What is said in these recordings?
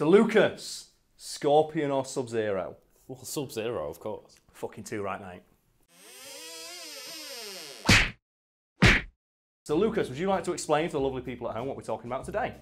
So, Lucas, Scorpion or Sub Zero? Well, Sub Zero, of course. Fucking too right, mate. So, Lucas, would you like to explain to the lovely people at home what we're talking about today?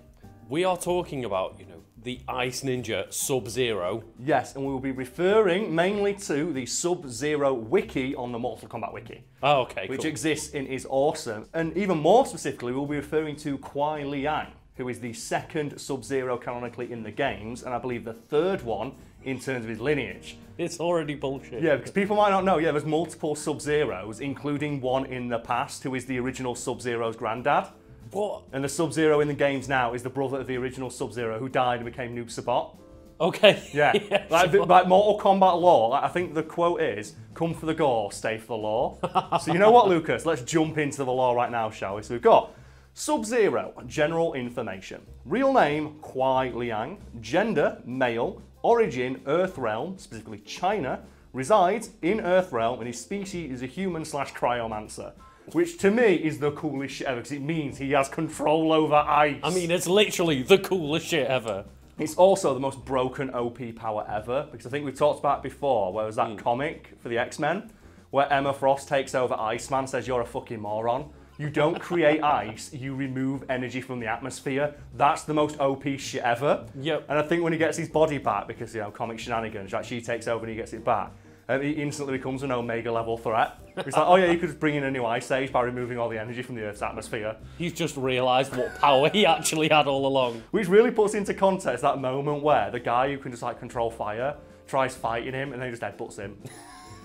We are talking about, you know, the Ice Ninja Sub Zero. Yes, and we will be referring mainly to the Sub Zero wiki on the Mortal Kombat wiki, Oh, okay, which cool. exists in Is Awesome. And even more specifically, we'll be referring to Kuai Liang, who is the second Sub Zero canonically in the games, and I believe the third one in terms of his lineage. It's already bullshit. Yeah, because people might not know, yeah, there's multiple Sub Zeros, including one in the past who is the original Sub Zero's granddad. What? And the Sub Zero in the games now is the brother of the original Sub Zero who died and became Noob Saibot. Okay. Yeah, like, sure. like Mortal Kombat lore. Like, I think the quote is, "Come for the gore, stay for the lore." so you know what, Lucas? Let's jump into the lore right now, shall we? So we've got Sub-Zero, general information. Real name, Kuai Liang. Gender, male. Origin, Earthrealm, specifically China. Resides in Earthrealm, and his species is a human slash cryomancer. Which to me is the coolest shit ever, because it means he has control over ice. I mean, it's literally the coolest shit ever. It's also the most broken OP power ever because I think we've talked about it before. Where was that hmm. comic for the X Men where Emma Frost takes over Iceman, says you're a fucking moron. You don't create ice, you remove energy from the atmosphere. That's the most OP shit ever. Yep. And I think when he gets his body back, because you know comic shenanigans, like she takes over and he gets it back, and he instantly becomes an Omega level threat. It's like, oh yeah, you could bring in a new ice age by removing all the energy from the Earth's atmosphere. He's just realised what power he actually had all along. Which really puts into context that moment where the guy who can just like control fire tries fighting him and then he just headbutts him.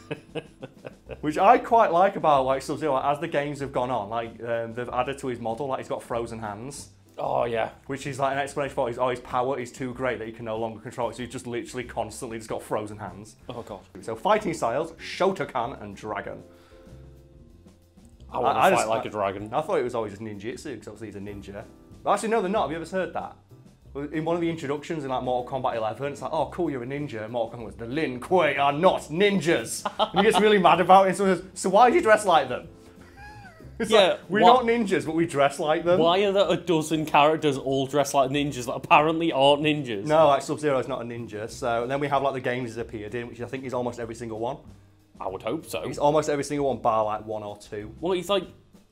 Which I quite like about like Sub Zero. Like, as the games have gone on, like um, they've added to his model, like he's got frozen hands, Oh, yeah. which is like an explanation for his oh his power is too great that he can no longer control it. So he's just literally constantly just got frozen hands. Oh, God. So fighting styles: Shotokan and Dragon. I want to fight just- like I- a dragon. I thought it was always just ninjutsu because obviously he's a ninja. Actually, no, they're not. Have you ever heard that? In one of the introductions in like Mortal Kombat 11, it's like, oh, cool, you're a ninja. And Mortal Kombat was, the Lin Kuei are not ninjas. and he gets really mad about it. So, says, so why do you dress like them? It's Yeah, like, we're what- not ninjas, but we dress like them. Why are there a dozen characters all dressed like ninjas that apparently aren't ninjas? No, like Sub Zero is not a ninja. So and then we have like the games he's appeared in, which I think is almost every single one. I would hope so. It's almost every single one, bar like one or two. Well, he's like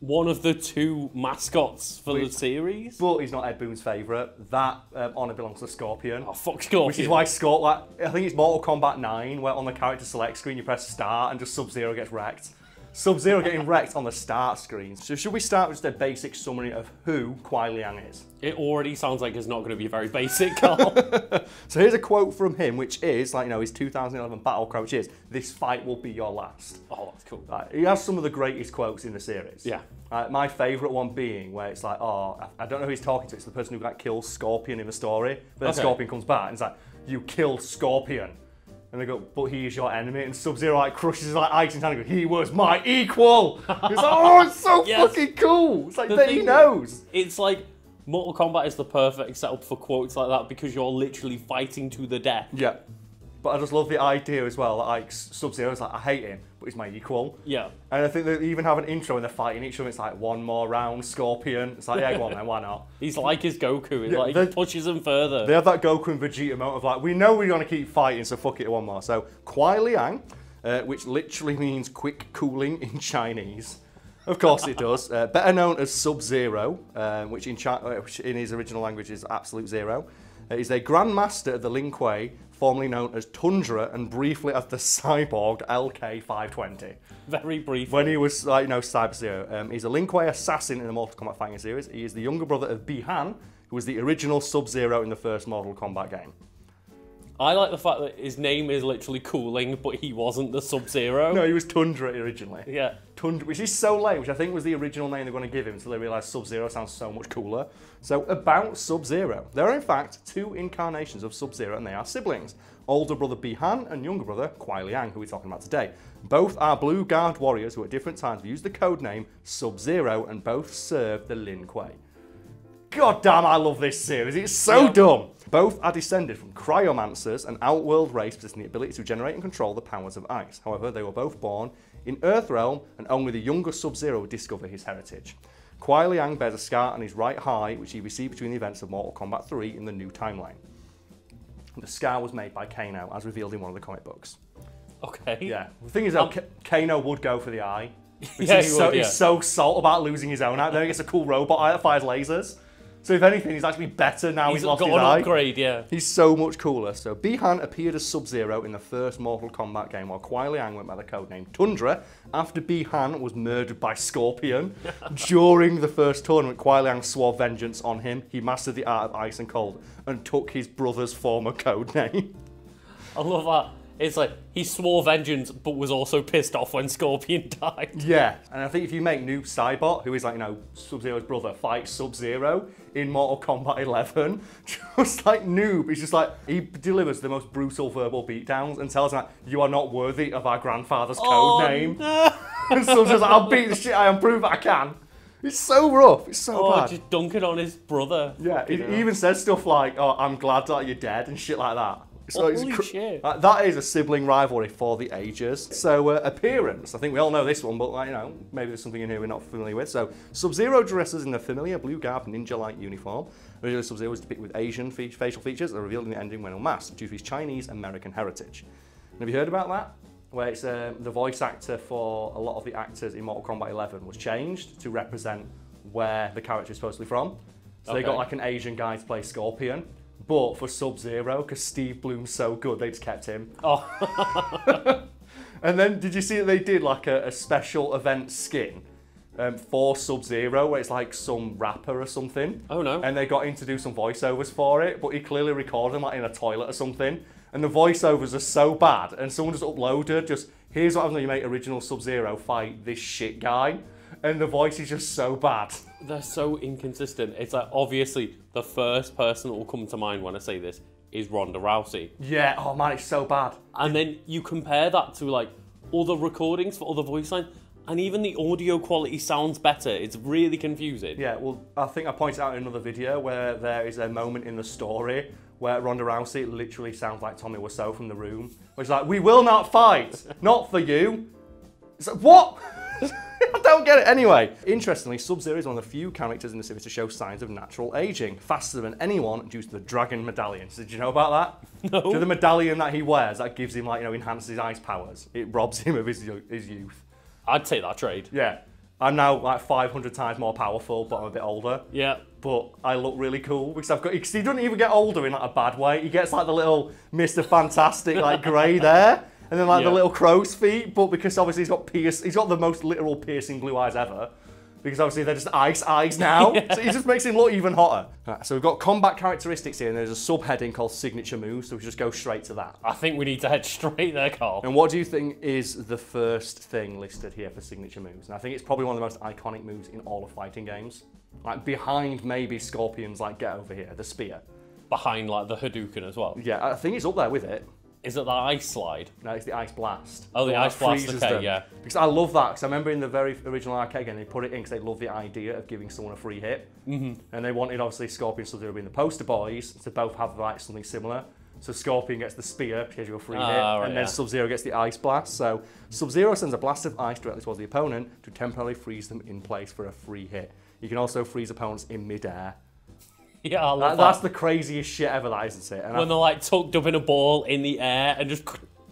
one of the two mascots for the Wait. series. But he's not Ed Boon's favourite. That um, honour belongs to Scorpion. Oh, fuck Scorpion. Which is why Scott, like, I think it's Mortal Kombat 9, where on the character select screen you press start and just Sub Zero gets wrecked. Sub Zero getting wrecked on the start screen. So, should we start with just a basic summary of who Kuai Liang is? It already sounds like it's not going to be very basic, Karl. So, here's a quote from him, which is, like, you know, his 2011 battle cry, which is, This fight will be your last. oh, that's cool. Like, he has some of the greatest quotes in the series. Yeah. Uh, my favourite one being where it's like, oh, I I don't know who he's talking to. It's the person who like kills Scorpion in the story. But then Okay. Scorpion comes back and it's like, you killed Scorpion. And they go, but he is your enemy. And Sub Zero like crushes his like ice and goes, he was my equal. it's like, oh, it's so Yes. fucking cool. It's like The that he knows. It's like Mortal Kombat is the perfect setup for quotes like that because you're literally fighting to the death. Yeah. But I just love the idea as well that like Sub Zero's like, I hate him, but he's my equal. Yeah. And I think they even have an intro when they're fighting each other. It's like one more round, Scorpion. It's like, yeah, go on then, why not? He's like his Goku. It's Yeah, like he pushes him further. They have that Goku and Vegeta moment of like, we know we're going to keep fighting, so fuck it one more. So, Kuai Liang, uh, which literally means quick cooling in Chinese. Of course it does. Uh, better known as Sub Zero, uh, which, in uh, which in his original language is Absolute Zero. Uh, he's a Grandmaster of the Lin Kuei, formerly known as Tundra and briefly as the cyborg LK520 Very brief. when he was like you know Cyber Zero. Um, he's a Lin Kuei assassin in the Mortal Kombat fighting series. He is the younger brother of Bi-Han, who was the original Sub Zero in the first Mortal Kombat game. I like the fact that his name is literally cooling, but he wasn't the Sub Zero. No, he was Tundra originally. Yeah. Tundra, which is so late, which I think was the original name they're going to give him until they realised Sub Zero sounds so much cooler. So, about Sub Zero. There are, in fact, two incarnations of Sub Zero, and they are siblings. Older brother Bi-Han and younger brother Kuai Liang, who we're talking about today. Both are Blue Guard warriors who at different times have used the code name Sub Zero and both serve the Lin Kuei. God damn, I love this series. It's so Yeah. dumb. Both are descended from cryomancers, an outworld race possessing the ability to generate and control the powers of ice. However, they were both born in Earthrealm, and only the younger Sub-Zero would discover his heritage. Kuai Liang bears a scar on his right eye, which he received between the events of Mortal Kombat 3 in the new timeline. The scar was made by Kano, as revealed in one of the comic books. Okay. Yeah. The thing is, though, um, K- Kano would go for the eye. Yeah, he's, he so, would, yeah. he's so salt about losing his own eye. Then he gets a cool robot eye that fires lasers. So if anything, he's actually better now he's, He's lost got his an eye. upgrade, yeah. He's so much cooler. So Bi-Han appeared as Sub-Zero in the first Mortal Kombat game, while Kuai Liang went by the codename Tundra after Bi-Han was murdered by Scorpion. During the first tournament, Kuai Liang swore vengeance on him. He mastered the art of ice and cold and took his brother's former codename. I love that. It's like he swore vengeance, but was also pissed off when Scorpion died. Yeah, and I think if you make Noob Saibot, who is like, you know, Sub-Zero's brother, fight Sub-Zero in Mortal Kombat 11, just like Noob, he's just like, he delivers the most brutal verbal beatdowns and tells him, like, you are not worthy of our grandfather's Oh, code name. no. and Sub-Zero's like, I'll beat the shit out of him, prove that I can. It's so rough, it's so Oh, bad. just dunking on his brother. Yeah, he, he even says stuff like, "Oh, I'm glad that you're dead" and shit like that. So it's Holy cr- shit. uh, that is a sibling rivalry for the ages. So uh, appearance, I think we all know this one, but like, you know, maybe there's something in here we're not familiar with. So Sub-Zero dresses in a familiar blue garb ninja-like uniform. Originally, Sub-Zero was depicted with Asian fe- facial features that are revealed in the ending when unmasked due to his Chinese-American heritage. And have you heard about that? Where it's um, the voice actor for a lot of the actors in Mortal Kombat 11 was changed to represent where the character is supposedly from. So they got like an Asian guy to play Scorpion, but for Sub Zero, because Steve Blum's so good, they just kept him. Oh, And then did you see that they did like a, a special event skin um, for Sub Zero, where it's like some rapper or something? Oh, no. And they got him to do some voiceovers for it, but he clearly recorded them like in a toilet or something. And the voiceovers are so bad, and someone just uploaded just here's what happens when you make original Sub Zero fight this shit guy, and the voice is just so bad. they're so inconsistent. It's like obviously the first person that will come to mind when I say this is Ronda Rousey, Yeah, oh man, it's so bad. and then you compare that to like other recordings for other voice lines, and even the audio quality sounds better. It's really confusing. Yeah, well, I think I pointed out in another video where there is a moment in the story where Ronda Rousey literally sounds like Tommy Wiseau from The Room, where she's like, "We will not fight, not for you." It's like, what? I don't get it. Anyway, interestingly, Sub-Zero is one of the few characters in the series to show signs of natural aging, faster than anyone due to the Dragon Medallion. So did you know about that? No. So the medallion that he wears that gives him like you know enhances his ice powers. It robs him of his his youth. I'd take that trade. Yeah, I'm now like 500 times more powerful, but I'm a bit older Yeah. but I look really cool because I've got. Because he doesn't even get older in like a bad way. He gets like the little Mr. Fantastic like grey there, and then like the little crow's feet. But because obviously he's got pierce, he's got the most literal piercing blue eyes ever. Because obviously they're just ice eyes now, so he just makes him look even hotter. Right, so we've got combat characteristics here, and there's a subheading called signature moves. So we just go straight to that. I think we need to head straight there, Karl. And what do you think is the first thing listed here for signature moves? And I think it's probably one of the most iconic moves in all of fighting games. Like behind maybe Scorpion's like get over here, the spear. Behind like the Hadouken as well. Yeah, I think it's up there with it. Is it the ice slide? No, it's the ice blast. Oh, the ice blast, okay, yeah. Because I love that. Because I remember in the very original arcade game, they put it in because they love the idea of giving someone a free hit. Mm-hmm. And they wanted obviously Scorpion and Sub-Zero being the poster boys to both have like something similar. So Scorpion gets the spear, gives you a free Ah, hit, right, and then yeah. Sub-Zero gets the ice blast. So Sub-Zero sends a blast of ice directly towards the opponent to temporarily freeze them in place for a free hit. You can also freeze opponents in midair. Yeah, I That, love that's the craziest shit ever, that isn't it? And I When they're like tucked up in a ball in the air and just.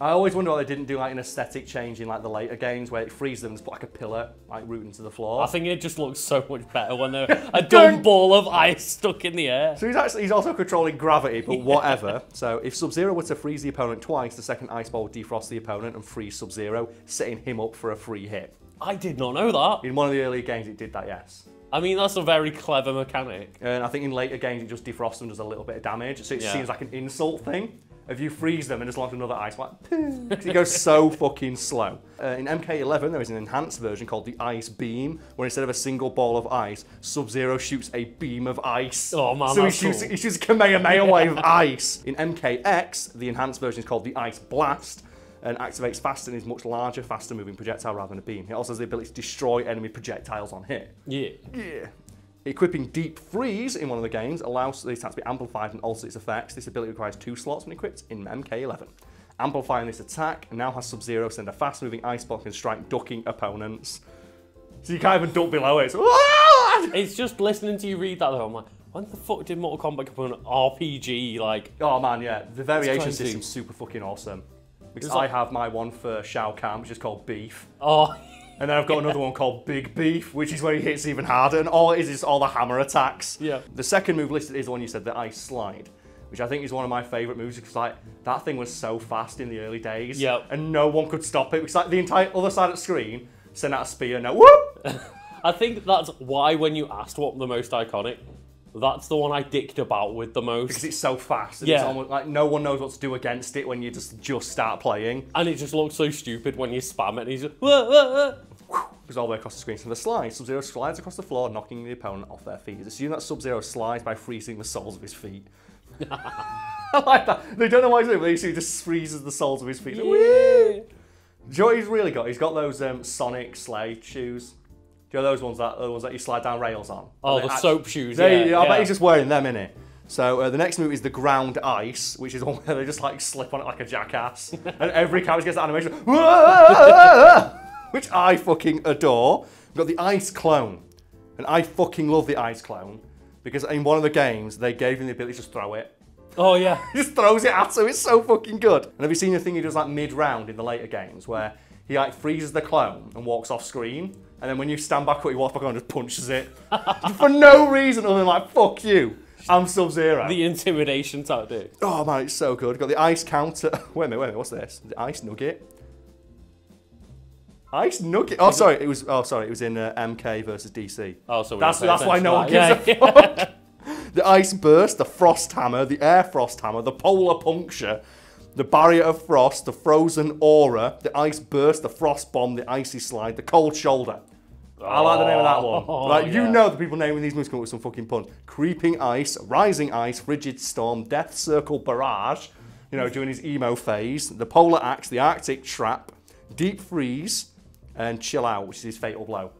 I always wonder why they didn't do like an aesthetic change in like the later games where it freeze them and put like a pillar like rooting to the floor. I think it just looks so much better when they're a dumb ball of ice stuck in the air. so he's actually he's also controlling gravity, but whatever. so if Sub Zero were to freeze the opponent twice, the second ice ball would defrost the opponent and freeze Sub Zero, setting him up for a free hit. I did not know that. In one of the earlier games, it did that, yes. I mean, that's a very clever mechanic. And I think in later games, it just defrosts them, does a little bit of damage. So it Yeah. seems like an insult thing. If you freeze them and just launch another ice, like, it goes so fucking slow. Uh, in MK11, there is an enhanced version called the Ice Beam, where instead of a single ball of ice, Sub Zero shoots a beam of ice. Oh, man, So he that's shoots, cool. he shoots a Kamehameha wave of ice. In MKX, the enhanced version is called the Ice Blast. And activates faster and is much larger, faster moving projectile rather than a beam. It also has the ability to destroy enemy projectiles on hit. Yeah. Yeah. Equipping Deep Freeze in one of the games allows the attack to be amplified and alter its effects. This ability requires two slots when equipped in MK11. Amplifying this attack now has Sub-Zero send a fast-moving ice block and strike ducking opponents. So you can't even duck below it. "Ah!" It's just listening to you read that though. I'm like, when the fuck did Mortal Kombat become an RPG? Like, Oh man, yeah, the variation system's super fucking awesome. Because I have my one for Shao Kahn, which is called Beef. oh, And then I've got another one called Big Beef, which is where he hits even harder, and all it is is all the hammer attacks. Yeah. The second move listed is the one you said, the ice slide, which I think is one of my favourite moves because like that thing was so fast in the early days, Yep. and no one could stop it. Because like the entire other side of the screen sent out a spear, Now, whoop. I think that's why when you asked what the most iconic, that's the one I dicked about with the most. because it's so fast. And It's Yeah. almost like no one knows what to do against it when you just just start playing. And it just looks so stupid when you spam it and he's just, "Wah, wah, wah." goes all the way across the screen. So the slide, Sub-Zero slides across the floor, knocking the opponent off their feet. It's assumed that Sub-Zero slides by freezing the soles of his feet. I like that. They don't know why he's doing it, but he just freezes the soles of his feet. Whee! Do you know what he's really got? He's got those um, Sonic Slade shoes. Do you know those ones that the ones that you slide down rails on? Oh, the soap shoes. They, yeah, I yeah. bet he's just wearing them in it. So uh, the next move is the ground ice, which is one where they just like slip on it like a jackass, and every character gets that animation, which I fucking adore. We've got the ice clone, and I fucking love the ice clone because in one of the games they gave him the ability to just throw it. Oh yeah. He just throws it at him. It's so fucking good. And have you seen the thing he does like mid-round in the later games where he like freezes the clone and walks off screen, and then when you stand back up, he walks back on and just punches it for no reason other than like fuck you. I'm Sub Zero. The intimidation tactic. Oh man, it's so good. Got the ice counter. Wait a minute, wait a minute. What's this? The ice nugget. Ice nugget. Oh, sorry. It was. Oh, sorry. It was in uh, MK versus DC. Oh, so That's- that's why no one gives. Yeah, The ice burst, the frost hammer, the air frost hammer, the polar puncture, the barrier of frost, the frozen aura, the ice burst, the frost bomb, the icy slide, the cold shoulder. I like the name of that one. Oh, like you know the people naming these moves come up with some fucking pun. Creeping ice, rising ice, frigid storm, death circle barrage. You know, during his emo phase, the polar axe, the arctic trap, deep freeze, and chill out, which is his fatal blow.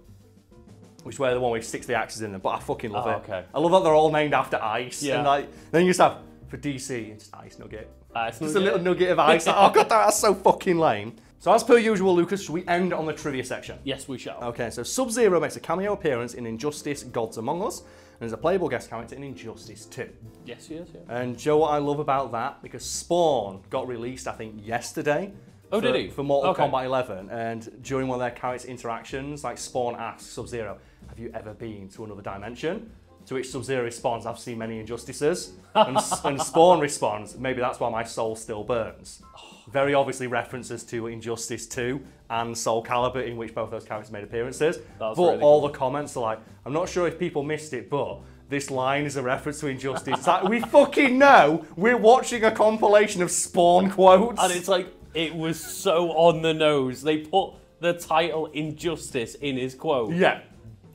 Which is where the one where he sticks the axes in them. But I fucking love Oh, it. okay. I love that they're all named after ice. Yeah. And like, then you just have for DC, it's just ice nugget. Ah, ice Just nugget. a little nugget of ice. oh god, that's so fucking lame. So as per usual, Lucas, should we end on the trivia section? Yes, we shall. Okay, so Sub Zero makes a cameo appearance in Injustice Gods Among Us and is a playable guest character in Injustice 2. Yes, yes, yes. And Joe, what I love about that, because Spawn got released, I think, yesterday. Oh, for, did he? For Mortal Okay. Kombat 11. And during one of their character interactions, like Spawn asks Sub Zero, Have you ever been to another dimension? To which Sub Zero responds, I've seen many injustices. and, and Spawn responds, Maybe that's why my soul still burns. Very obviously references to Injustice 2 and Soul Calibur, in which both those characters made appearances. But really all the comments are like, I'm not sure if people missed it, but this line is a reference to Injustice. It's like, we fucking know we're watching a compilation of Spawn quotes. And it's like, it was so on the nose. They put the title Injustice in his quote. yeah.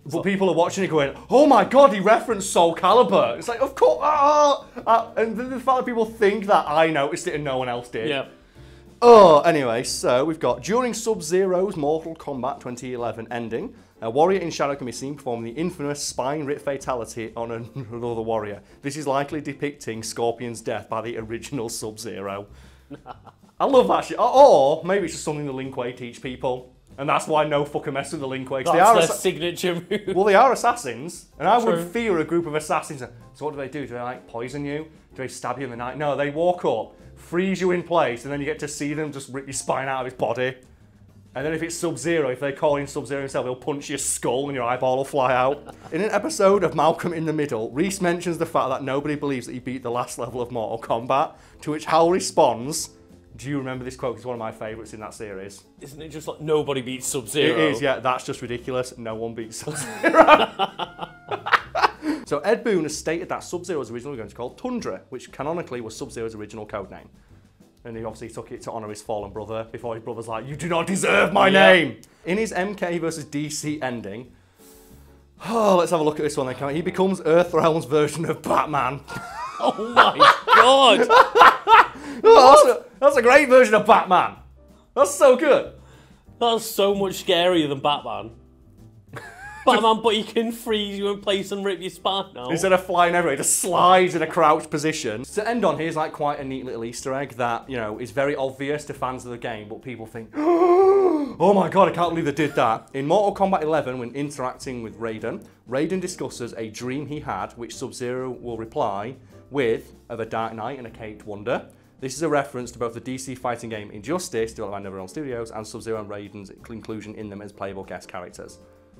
But people are watching it going, oh my god, he referenced Soul Calibur. It's like, of course. ah, ah." and the, the fact that people think that I noticed it and no one else did. Yeah. Oh, anyway, so we've got during Sub Zero's Mortal Kombat 2011 ending, a warrior in shadow can be seen performing the infamous spine rip fatality on another warrior. This is likely depicting Scorpion's death by the original Sub Zero. I love that shit. Or, maybe it's just something the Lin Kuei teach people, and that's why no fucker mess with the Lin Kuei. 'cause They That's are their signature move. well, they are assassins, and I would fear a group of assassins. So what do they do? Do they like poison you? Do they stab you in the night? No, they walk up, freeze you in place, and then you get to see them just rip your spine out of his body. And then if it's Sub-Zero, if they call in Sub-Zero himself, he'll punch your skull and your eyeball will fly out. in an episode of Malcolm in the Middle, Reese mentions the fact that nobody believes that he beat the last level of Mortal Kombat, to which Hal responds, do you remember this quote? It's one of my favourites in that series. Isn't it just like nobody beats Sub Zero? It is, yeah, that's just ridiculous. No one beats Sub-Zero. so Ed Boon has stated that Sub-Zero was originally going to be called Tundra, which canonically was Sub-Zero's original code name. And he obviously took it to honour his fallen brother before his brother's like, you do not deserve my Yeah. name. In his MK versus DC ending, oh, let's have a look at this one then. He becomes Earthrealm's version of Batman. Oh my god! Oh, that's, a, great version of Batman. That's so good. That's so much scarier than Batman. Batman, but he can freeze you in place and rip your spine out. Instead of flying everywhere, he just slides in a crouched position. To end on, here's like quite a neat little Easter egg that, you know, is very obvious to fans of the game, but people think, oh my god, I can't believe they did that. In Mortal Kombat 11, when interacting with Raiden, Raiden discusses a dream he had, which Sub Zero will reply with of a Dark Knight and a Caped Wonder. This is a reference to both the DC fighting game Injustice, developed by NetherRealm Studios, and Sub Zero and Raiden's inclusion in them as playable guest characters.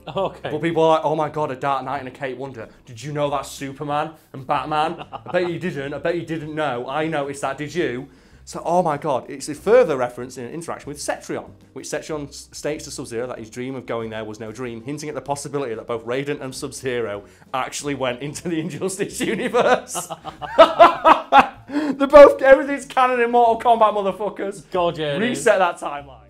Okay. But people are like, oh my god, a Dark Knight and a Caped Wonder. Did you know that's Superman and Batman? I bet you didn't. I bet you didn't know. I noticed that. Did you? So, oh my god, it's a further reference in an interaction with Cetrion, which Cetrion states to Sub Zero that his dream of going there was no dream, hinting at the possibility that both Raiden and Sub Zero actually went into the Injustice universe. They're both, everything's canon in Mortal Kombat, motherfuckers. God, yeah. it is. Reset that timeline.